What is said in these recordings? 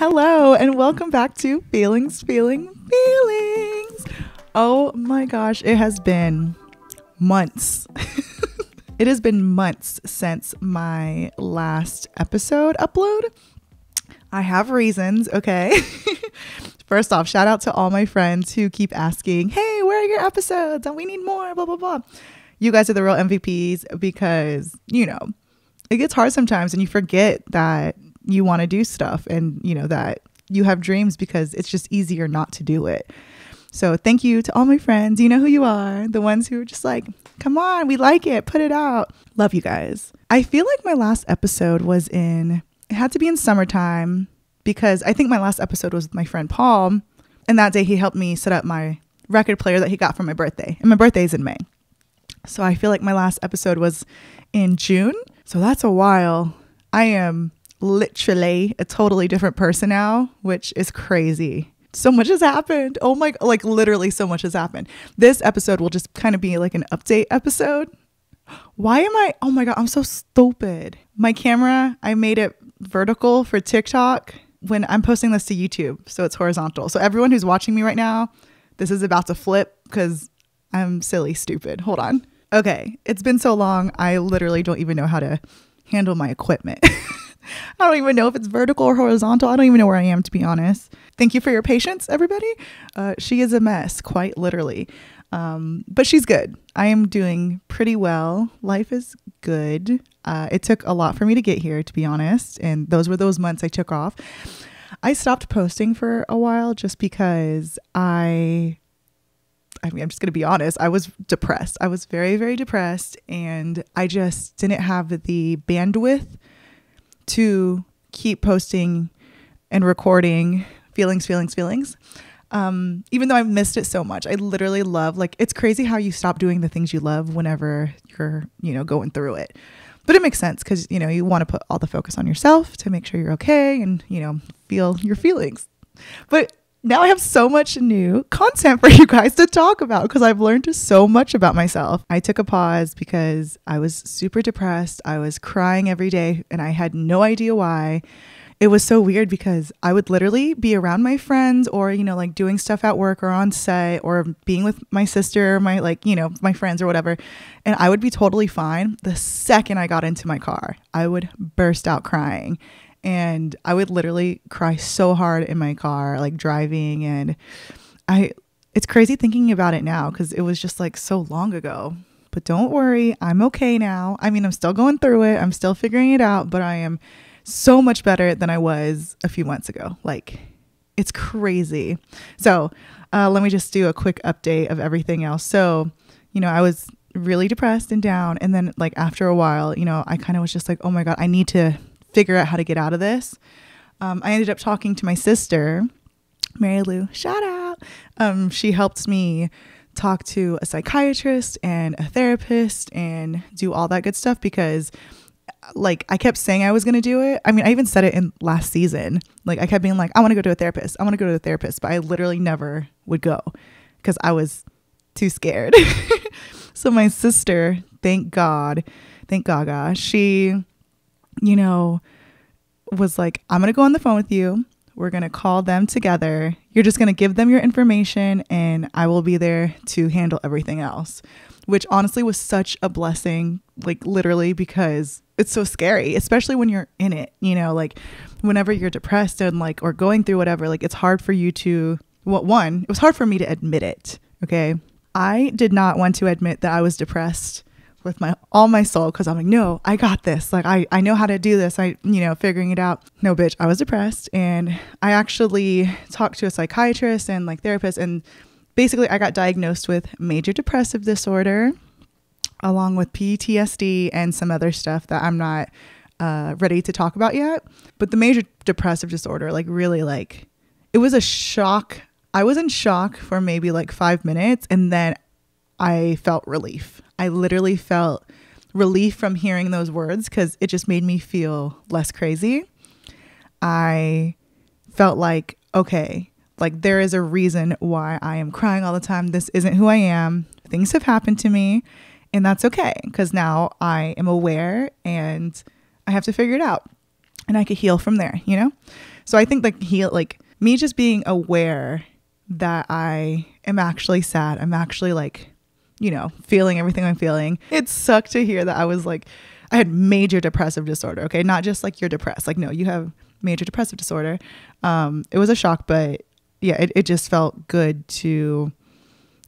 Hello, and welcome back to Feelings, Feeling, Feelings. Oh my gosh, it has been months. it has been months since my last episode upload. I have reasons, okay? First off, shout out to all my friends who keep asking, hey, where are your episodes? And we need more, blah, blah, blah. You guys are the real MVPs because, you know, it gets hard sometimes and you forget that you want to do stuff and, you know, that you have dreams because it's just easier not to do it. So thank you to all my friends. You know who you are. The ones who are just like, come on, we like it, put it out. Love you guys. I feel like my last episode was in, it had to be in summertime because I think my last episode was with my friend Paul. And that day he helped me set up my record player that he got for my birthday. And my birthday is in May. So I feel like my last episode was in June. So that's a while. I am literally a totally different person now, which is crazy. So much has happened. Oh my, like literally so much has happened. This episode will just kind of be like an update episode. Why am I, oh my God, I'm so stupid. My camera, I made it vertical for TikTok when I'm posting this to YouTube. So it's horizontal. So everyone who's watching me right now, this is about to flip because I'm silly, stupid. Hold on. Okay. It's been so long. I literally don't even know how to handle my equipment. I don't even know if it's vertical or horizontal. I don't even know where I am, to be honest. Thank you for your patience, everybody. Uh, she is a mess, quite literally. Um, but she's good. I am doing pretty well. Life is good. Uh, it took a lot for me to get here, to be honest. And those were those months I took off. I stopped posting for a while just because I I mean, I'm just going to be honest. I was depressed. I was very, very depressed. And I just didn't have the bandwidth to keep posting and recording feelings, feelings, feelings. Um, even though I've missed it so much, I literally love like it's crazy how you stop doing the things you love whenever you're, you know, going through it. But it makes sense because you know you want to put all the focus on yourself to make sure you're okay and you know feel your feelings. But now I have so much new content for you guys to talk about because I've learned so much about myself. I took a pause because I was super depressed. I was crying every day and I had no idea why. It was so weird because I would literally be around my friends or, you know, like doing stuff at work or on set or being with my sister, my, like, you know, my friends or whatever. And I would be totally fine. The second I got into my car, I would burst out crying and I would literally cry so hard in my car, like driving. And I, it's crazy thinking about it now because it was just like so long ago. But don't worry, I'm okay now. I mean, I'm still going through it, I'm still figuring it out, but I am so much better than I was a few months ago. Like, it's crazy. So, uh, let me just do a quick update of everything else. So, you know, I was really depressed and down. And then, like, after a while, you know, I kind of was just like, oh my God, I need to figure out how to get out of this. Um, I ended up talking to my sister, Mary Lou, shout out. Um, she helped me talk to a psychiatrist and a therapist and do all that good stuff because like I kept saying I was going to do it. I mean, I even said it in last season. Like I kept being like, I want to go to a therapist. I want to go to a therapist, but I literally never would go because I was too scared. so my sister, thank God, thank Gaga, she you know, was like, I'm going to go on the phone with you. We're going to call them together. You're just going to give them your information, and I will be there to handle everything else. Which honestly was such a blessing, like literally, because it's so scary, especially when you're in it, you know, like whenever you're depressed and like, or going through whatever, like it's hard for you to, well, one, it was hard for me to admit it. Okay. I did not want to admit that I was depressed with my all my soul because I'm like, no, I got this. Like I, I know how to do this. I, you know, figuring it out. No, bitch, I was depressed and I actually talked to a psychiatrist and like therapist and basically I got diagnosed with major depressive disorder along with PTSD and some other stuff that I'm not uh, ready to talk about yet. But the major depressive disorder, like really like it was a shock. I was in shock for maybe like five minutes and then I felt relief. I literally felt relief from hearing those words because it just made me feel less crazy. I felt like, okay, like there is a reason why I am crying all the time. This isn't who I am. Things have happened to me, and that's okay because now I am aware and I have to figure it out. and I could heal from there, you know? So I think like heal like me just being aware that I am actually sad. I'm actually like, you know, feeling everything I'm feeling. It sucked to hear that I was like I had major depressive disorder, okay? Not just like you're depressed. Like no, you have major depressive disorder. Um it was a shock, but yeah, it, it just felt good to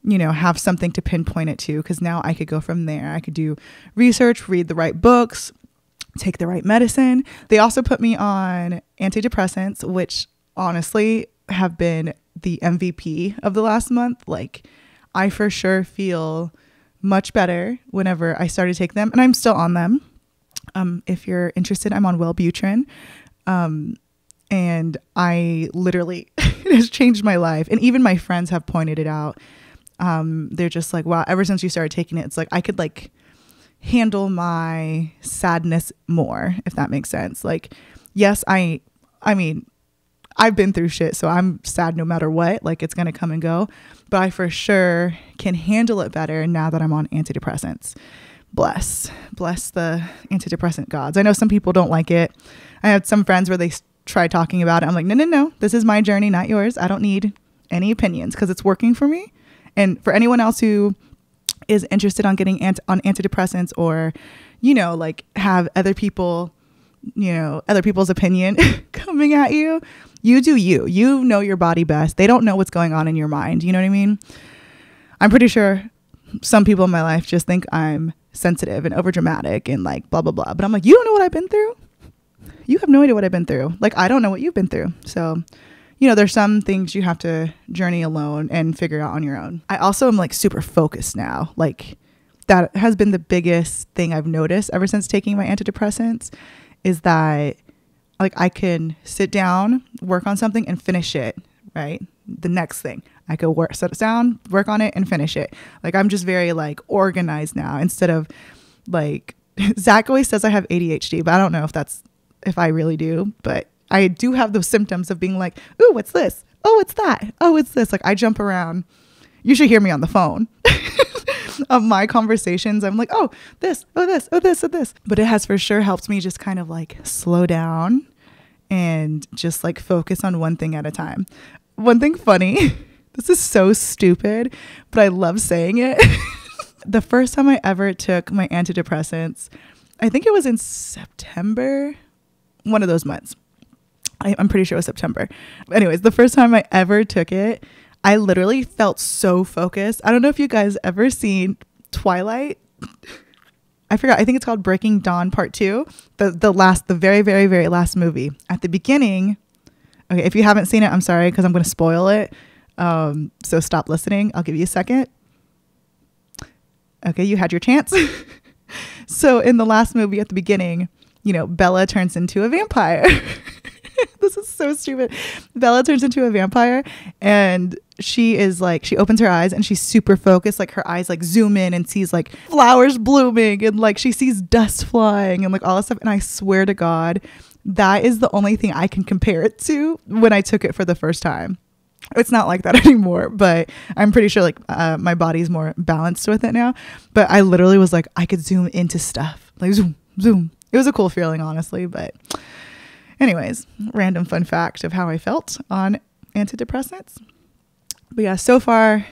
you know, have something to pinpoint it to because now I could go from there. I could do research, read the right books, take the right medicine. They also put me on antidepressants, which honestly have been the MVP of the last month. Like, I for sure feel much better whenever I started to take them, and I'm still on them. Um, if you're interested, I'm on Wellbutrin. Um, and I literally, it has changed my life. And even my friends have pointed it out um, they're just like, wow, ever since you started taking it, it's like I could like handle my sadness more, if that makes sense. Like, yes, I, I mean, I've been through shit, so I'm sad no matter what. Like, it's gonna come and go, but I for sure can handle it better now that I'm on antidepressants. Bless, bless the antidepressant gods. I know some people don't like it. I had some friends where they try talking about it. I'm like, no, no, no. This is my journey, not yours. I don't need any opinions because it's working for me. And for anyone else who is interested on getting ant- on antidepressants or, you know, like have other people, you know, other people's opinion coming at you, you do you. You know your body best. They don't know what's going on in your mind. You know what I mean? I'm pretty sure some people in my life just think I'm sensitive and overdramatic and like blah blah blah. But I'm like, you don't know what I've been through. You have no idea what I've been through. Like I don't know what you've been through. So you know, there's some things you have to journey alone and figure out on your own. I also am like super focused now. Like that has been the biggest thing I've noticed ever since taking my antidepressants is that like I can sit down, work on something and finish it, right? The next thing. I could work set it down, work on it and finish it. Like I'm just very like organized now instead of like Zach always says I have ADHD, but I don't know if that's if I really do, but I do have those symptoms of being like, ooh, what's this? Oh, it's that. Oh, it's this. Like I jump around. You should hear me on the phone. of my conversations, I'm like, oh, this, oh, this, oh, this, oh, this. But it has for sure helped me just kind of like slow down and just like focus on one thing at a time. One thing funny, this is so stupid, but I love saying it. the first time I ever took my antidepressants, I think it was in September, one of those months. I, I'm pretty sure it was September. Anyways, the first time I ever took it, I literally felt so focused. I don't know if you guys ever seen Twilight. I forgot. I think it's called Breaking Dawn Part 2. The the last the very very very last movie. At the beginning, okay, if you haven't seen it, I'm sorry cuz I'm going to spoil it. Um so stop listening. I'll give you a second. Okay, you had your chance. so in the last movie at the beginning, you know, Bella turns into a vampire. this is so stupid. Bella turns into a vampire and she is like she opens her eyes and she's super focused like her eyes like zoom in and sees like flowers blooming and like she sees dust flying and like all this stuff and I swear to god that is the only thing I can compare it to when I took it for the first time. It's not like that anymore, but I'm pretty sure like uh, my body's more balanced with it now. But I literally was like, I could zoom into stuff, like zoom, zoom. It was a cool feeling, honestly. But Anyways, random fun fact of how I felt on antidepressants. But yeah, so far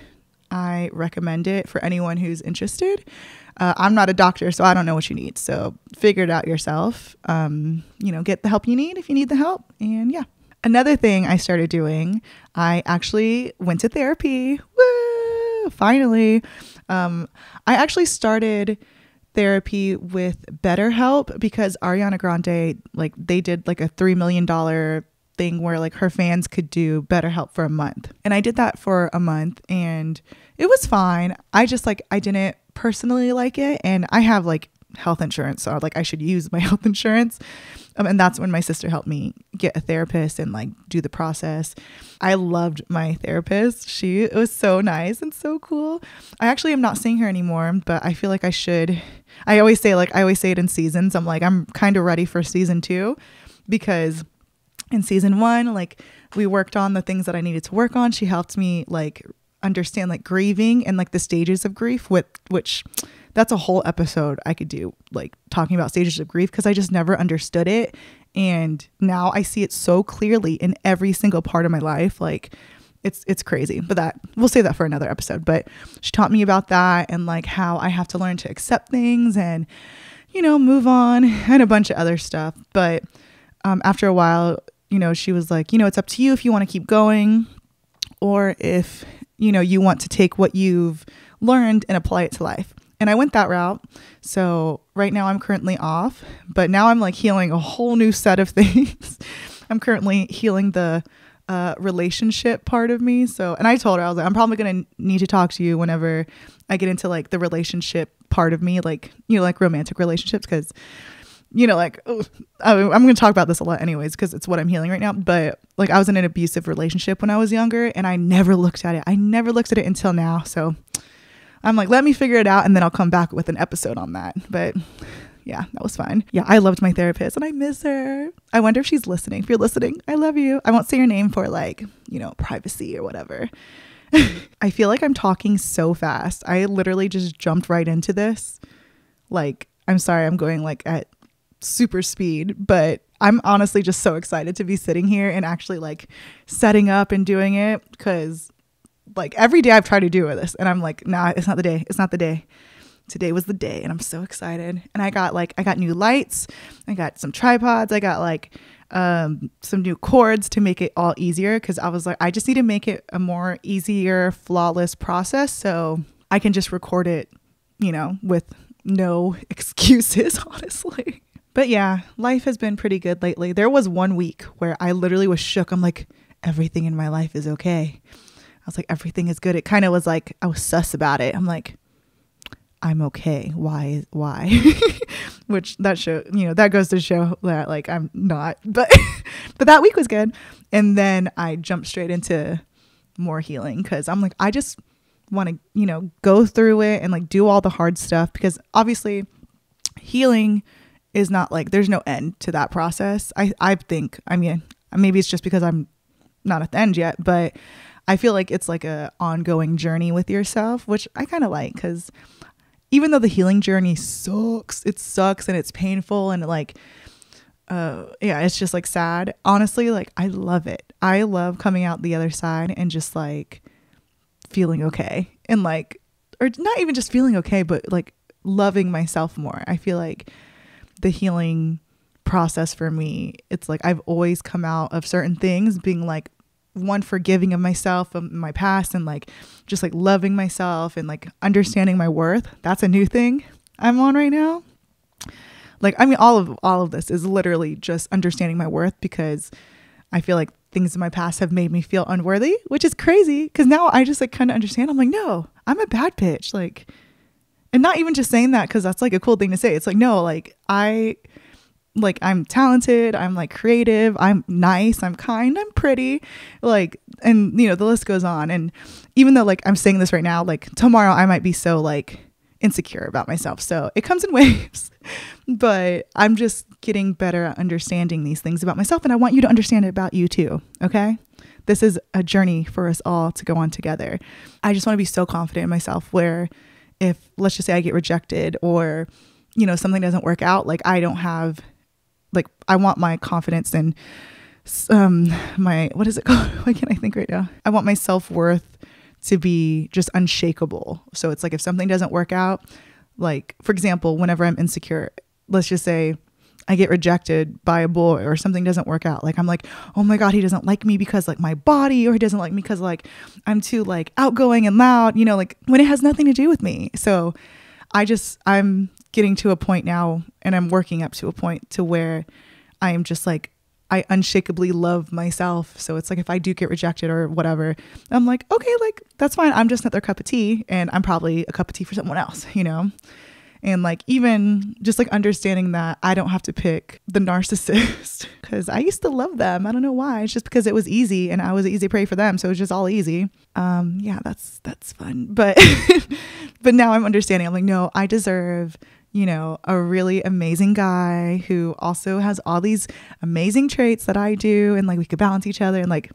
I recommend it for anyone who's interested. Uh, I'm not a doctor, so I don't know what you need. So figure it out yourself. Um, you know, get the help you need if you need the help. And yeah. Another thing I started doing, I actually went to therapy. Woo! Finally. Um, I actually started therapy with BetterHelp because Ariana Grande, like, they did like a $3 million thing where like her fans could do BetterHelp for a month. And I did that for a month and it was fine. I just like, I didn't personally like it. And I have like health insurance. So like I should use my health insurance. Um, and that's when my sister helped me get a therapist and like do the process. I loved my therapist. She was so nice and so cool. I actually am not seeing her anymore, but I feel like I should. I always say like I always say it in seasons. I'm like I'm kind of ready for season 2 because in season 1 like we worked on the things that I needed to work on. She helped me like understand like grieving and like the stages of grief with which that's a whole episode I could do, like talking about stages of grief, because I just never understood it. And now I see it so clearly in every single part of my life. Like it's it's crazy. But that we'll save that for another episode. But she taught me about that and like how I have to learn to accept things and you know, move on and a bunch of other stuff. But um, after a while, you know, she was like, you know, it's up to you if you want to keep going or if, you know, you want to take what you've learned and apply it to life. And I went that route. So right now I'm currently off, but now I'm like healing a whole new set of things. I'm currently healing the uh, relationship part of me. So, and I told her, I was like, I'm probably going to need to talk to you whenever I get into like the relationship part of me, like, you know, like romantic relationships. Cause, you know, like, ugh, I'm going to talk about this a lot anyways, cause it's what I'm healing right now. But like, I was in an abusive relationship when I was younger and I never looked at it. I never looked at it until now. So I'm like, let me figure it out and then I'll come back with an episode on that. But yeah, that was fine. Yeah, I loved my therapist and I miss her. I wonder if she's listening. If you're listening, I love you. I won't say your name for like, you know, privacy or whatever. I feel like I'm talking so fast. I literally just jumped right into this. Like, I'm sorry, I'm going like at super speed, but I'm honestly just so excited to be sitting here and actually like setting up and doing it because like every day I've tried to do this and I'm like, nah, it's not the day. It's not the day today was the day and I'm so excited. And I got like I got new lights, I got some tripods, I got like um, some new cords to make it all easier because I was like I just need to make it a more easier, flawless process so I can just record it, you know, with no excuses, honestly. But yeah, life has been pretty good lately. There was one week where I literally was shook. I'm like, everything in my life is okay. I was like, everything is good. It kind of was like, I was sus about it. I'm like, I'm okay. Why? Why? Which that show, you know, that goes to show that like I'm not. But but that week was good, and then I jumped straight into more healing because I'm like I just want to you know go through it and like do all the hard stuff because obviously healing is not like there's no end to that process. I I think I mean maybe it's just because I'm not at the end yet, but I feel like it's like a ongoing journey with yourself, which I kind of like because even though the healing journey sucks, it sucks and it's painful and like uh yeah, it's just like sad. Honestly, like I love it. I love coming out the other side and just like feeling okay and like or not even just feeling okay, but like loving myself more. I feel like the healing process for me, it's like I've always come out of certain things being like one forgiving of myself of my past and like just like loving myself and like understanding my worth that's a new thing i'm on right now. Like i mean all of all of this is literally just understanding my worth because i feel like things in my past have made me feel unworthy which is crazy because now i just like kind of understand. I'm like no i'm a bad bitch like and not even just saying that because that's like a cool thing to say. It's like no like i like I'm talented, I'm like creative, I'm nice, I'm kind, I'm pretty, like and you know the list goes on and even though like I'm saying this right now, like tomorrow I might be so like insecure about myself. So it comes in waves. but I'm just getting better at understanding these things about myself and I want you to understand it about you too, okay? This is a journey for us all to go on together. I just want to be so confident in myself where if let's just say I get rejected or you know something doesn't work out, like I don't have like I want my confidence and um my what is it called? Why can't I think right now? I want my self worth to be just unshakable. So it's like if something doesn't work out, like for example, whenever I'm insecure, let's just say I get rejected by a boy or something doesn't work out. Like I'm like, oh my God, he doesn't like me because like my body, or he doesn't like me because like I'm too like outgoing and loud, you know, like when it has nothing to do with me. So I just I'm getting to a point now and I'm working up to a point to where I am just like I unshakably love myself. So it's like if I do get rejected or whatever, I'm like, okay, like that's fine. I'm just not their cup of tea and I'm probably a cup of tea for someone else, you know? And like even just like understanding that I don't have to pick the narcissist because I used to love them. I don't know why. It's just because it was easy and I was an easy prey for them. So it was just all easy. Um, yeah, that's that's fun. But but now I'm understanding. I'm like, no, I deserve you know, a really amazing guy who also has all these amazing traits that I do and like we could balance each other and like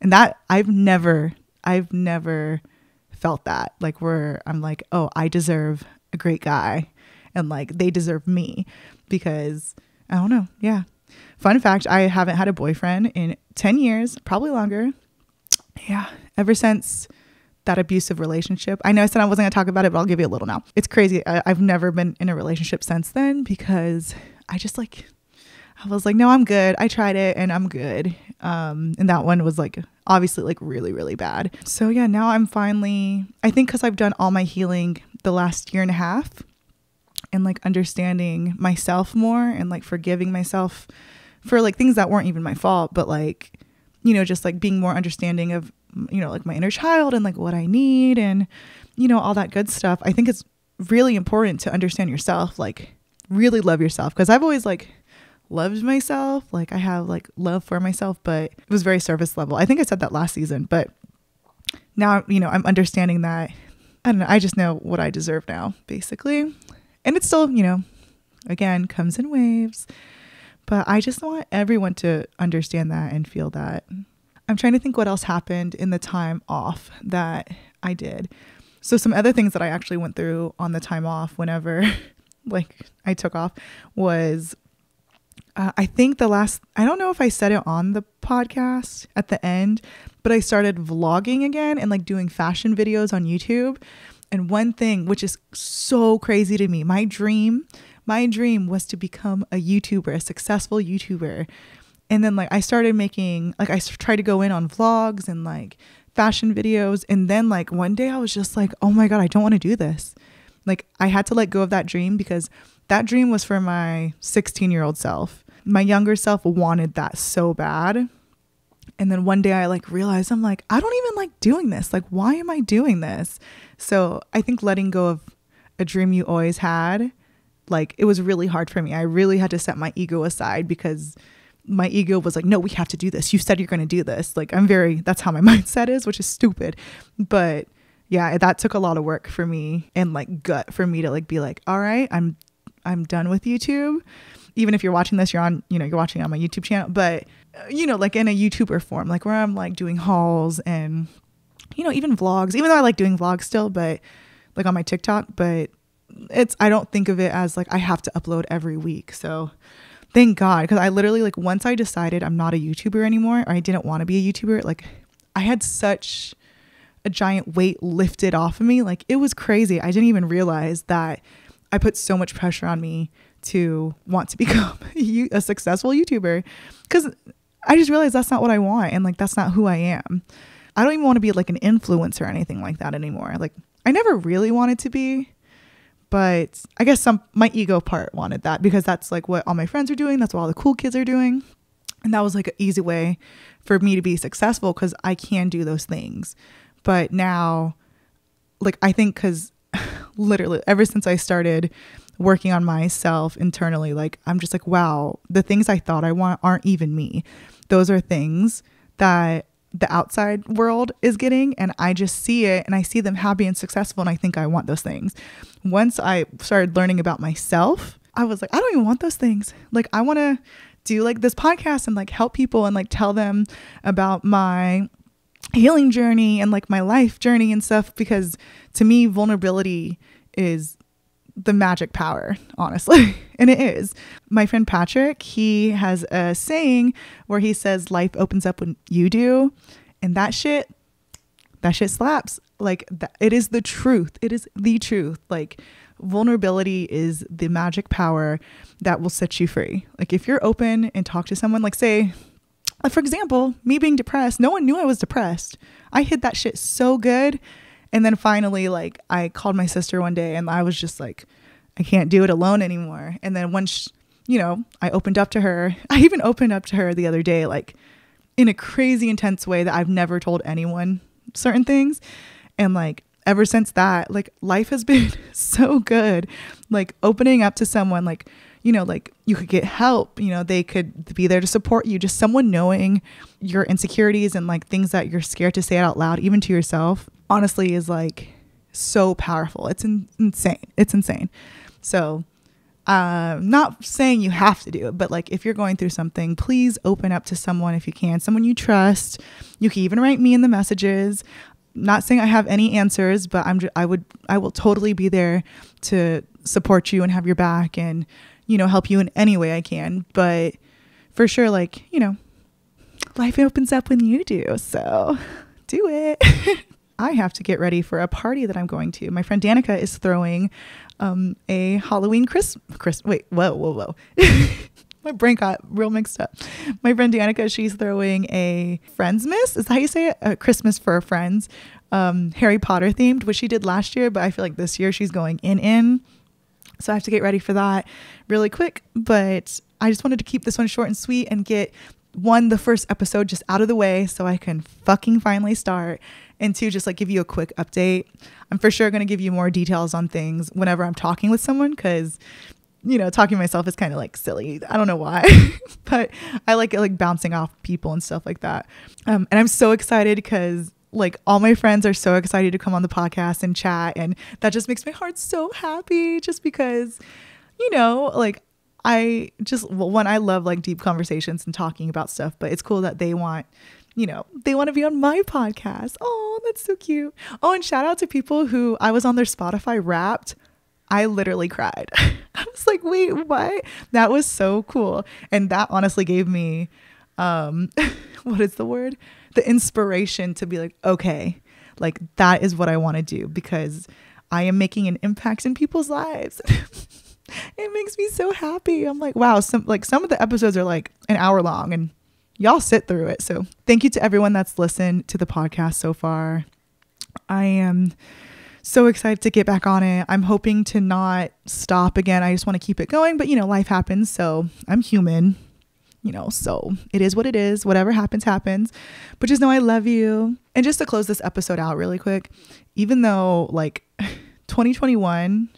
and that I've never I've never felt that like where I'm like, "Oh, I deserve a great guy." And like they deserve me because I don't know. Yeah. Fun fact I haven't had a boyfriend in 10 years, probably longer. Yeah, ever since that abusive relationship. I know I said I wasn't going to talk about it, but I'll give you a little now. It's crazy. I, I've never been in a relationship since then because I just like, I was like, no, I'm good. I tried it and I'm good. Um, and that one was like obviously like really, really bad. So yeah, now I'm finally, I think because I've done all my healing the last year and a half and like understanding myself more and like forgiving myself for like things that weren't even my fault, but like, you know, just like being more understanding of, you know, like my inner child and like what I need and, you know, all that good stuff. I think it's really important to understand yourself, like really love yourself. Cause I've always like loved myself. Like I have like love for myself, but it was very surface level. I think I said that last season, but now, you know, I'm understanding that I don't know. I just know what I deserve now, basically. And it's still, you know, again, comes in waves. But I just want everyone to understand that and feel that. I'm trying to think what else happened in the time off that I did. So some other things that I actually went through on the time off whenever like I took off was uh, I think the last I don't know if I said it on the podcast at the end, but I started vlogging again and like doing fashion videos on YouTube. And one thing which is so crazy to me, my dream my dream was to become a YouTuber, a successful YouTuber. And then like I started making like I tried to go in on vlogs and like fashion videos and then like one day I was just like, "Oh my god, I don't want to do this." Like I had to let go of that dream because that dream was for my 16-year-old self. My younger self wanted that so bad. And then one day I like realized I'm like, I don't even like doing this. Like, why am I doing this? So I think letting go of a dream you always had like it was really hard for me. I really had to set my ego aside because my ego was like, no, we have to do this. You said you're going to do this. Like, I'm very, that's how my mindset is, which is stupid. But yeah, that took a lot of work for me and like gut for me to like be like, all right, I'm, I'm done with YouTube. Even if you're watching this, you're on, you know, you're watching on my YouTube channel, but uh, you know, like in a YouTuber form, like where I'm like doing hauls and, you know, even vlogs, even though I like doing vlogs still, but like on my TikTok, but it's I don't think of it as like I have to upload every week. So thank God because I literally like once I decided I'm not a YouTuber anymore or I didn't want to be a YouTuber, like I had such a giant weight lifted off of me. Like it was crazy. I didn't even realize that I put so much pressure on me to want to become a successful YouTuber because I just realized that's not what I want and like that's not who I am. I don't even want to be like an influencer or anything like that anymore. Like I never really wanted to be but I guess some my ego part wanted that because that's like what all my friends are doing. That's what all the cool kids are doing. And that was like an easy way for me to be successful because I can do those things. But now, like, I think because literally ever since I started working on myself internally, like, I'm just like, wow, the things I thought I want aren't even me. Those are things that the outside world is getting and I just see it and I see them happy and successful and I think I want those things. Once I started learning about myself, I was like, I don't even want those things. Like I want to do like this podcast and like help people and like tell them about my healing journey and like my life journey and stuff because to me vulnerability is the magic power, honestly. and it is. My friend Patrick, he has a saying where he says life opens up when you do. And that shit, that shit slaps. Like that, it is the truth. It is the truth. Like vulnerability is the magic power that will set you free. Like if you're open and talk to someone, like say, for example, me being depressed, no one knew I was depressed. I hid that shit so good and then finally, like, I called my sister one day and I was just like, I can't do it alone anymore. And then once, you know, I opened up to her, I even opened up to her the other day, like, in a crazy intense way that I've never told anyone certain things. And like, ever since that, like, life has been so good. Like, opening up to someone, like, you know, like you could get help, you know, they could be there to support you. Just someone knowing your insecurities and like things that you're scared to say out loud, even to yourself, honestly is like so powerful. It's in- insane. It's insane. So, uh, not saying you have to do it, but like if you're going through something, please open up to someone if you can, someone you trust. You can even write me in the messages. Not saying I have any answers, but I'm I would I will totally be there to support you and have your back and you know help you in any way I can. But for sure, like, you know, life opens up when you do. So do it. I have to get ready for a party that I'm going to. My friend Danica is throwing um, a Halloween Christmas. Chris, wait, whoa, whoa, whoa. My brain got real mixed up. My friend Danica, she's throwing a Friendsmas. Is that how you say it? A Christmas for friends, um, Harry Potter themed, which she did last year, but I feel like this year she's going in in. So I have to get ready for that really quick. But I just wanted to keep this one short and sweet and get one, the first episode just out of the way so I can fucking finally start and two, just like give you a quick update. I'm for sure going to give you more details on things whenever I'm talking with someone because you know, talking myself is kind of like silly. I don't know why, but I like it like bouncing off people and stuff like that. Um, and I'm so excited because like all my friends are so excited to come on the podcast and chat. And that just makes my heart so happy just because, you know, like I just, well, one, I love like deep conversations and talking about stuff, but it's cool that they want you know, they want to be on my podcast. Oh, that's so cute. Oh, and shout out to people who I was on their Spotify wrapped. I literally cried. I was like, wait, what? That was so cool. And that honestly gave me, um, what is the word? The inspiration to be like, okay, like that is what I want to do because I am making an impact in people's lives. it makes me so happy. I'm like, wow, some like some of the episodes are like an hour long and y'all sit through it. So thank you to everyone that's listened to the podcast so far. I am so excited to get back on it. I'm hoping to not stop again. I just want to keep it going, but you know, life happens. So I'm human, you know, so it is what it is. Whatever happens, happens. But just know I love you. And just to close this episode out really quick, even though like 2021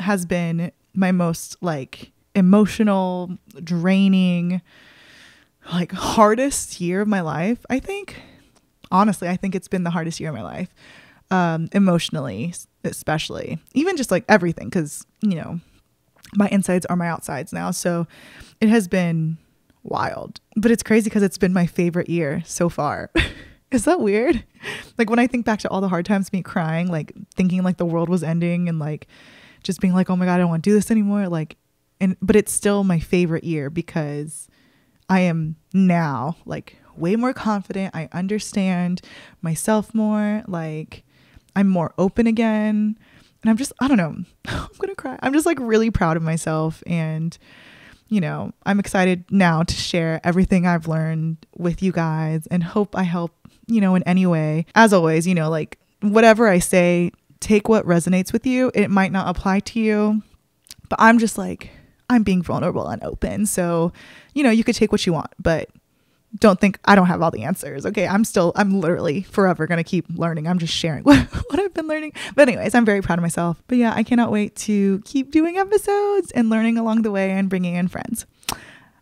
has been my most like emotional, draining, like hardest year of my life, I think. Honestly, I think it's been the hardest year of my life. Um, emotionally, especially. Even just like everything, because, you know, my insides are my outsides now. So it has been wild. But it's crazy because it's been my favorite year so far. Is that weird? Like when I think back to all the hard times, me crying, like thinking like the world was ending and like just being like, oh my God, I don't want to do this anymore. Like, and, but it's still my favorite year because I am now like way more confident. I understand myself more. Like I'm more open again. And I'm just, I don't know, I'm going to cry. I'm just like really proud of myself. And, you know, I'm excited now to share everything I've learned with you guys and hope I help, you know, in any way. As always, you know, like whatever I say, take what resonates with you. It might not apply to you, but I'm just like, I'm being vulnerable and open. So, you know, you could take what you want, but don't think I don't have all the answers. Okay. I'm still, I'm literally forever going to keep learning. I'm just sharing what, what I've been learning. But, anyways, I'm very proud of myself. But yeah, I cannot wait to keep doing episodes and learning along the way and bringing in friends.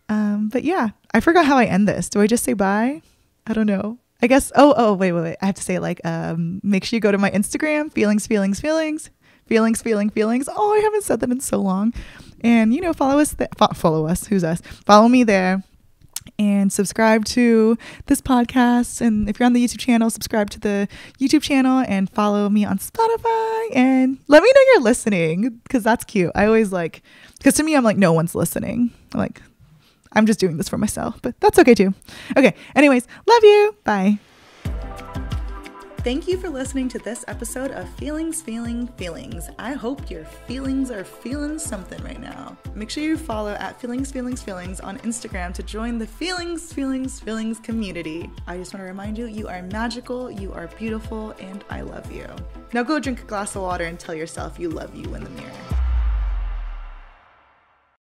Um, but yeah, I forgot how I end this. Do I just say bye? I don't know. I guess, oh, oh, wait, wait, wait. I have to say, like, um, make sure you go to my Instagram, feelings, feelings, feelings, feelings, feeling, feelings. Oh, I haven't said that in so long. And you know follow us th- follow us. Who's us? Follow me there. And subscribe to this podcast. And if you're on the youtube channel subscribe to the youtube channel and follow me on spotify. And let me know you're listening because that's cute. I always like because to me i'm like no one's listening. I'm like i'm just doing this for myself but that's okay too okay anyways love you bye Thank you for listening to this episode of Feelings, Feeling, Feelings. I hope your feelings are feeling something right now. Make sure you follow at Feelings, Feelings, Feelings on Instagram to join the Feelings, Feelings, Feelings community. I just want to remind you, you are magical, you are beautiful, and I love you. Now go drink a glass of water and tell yourself you love you in the mirror.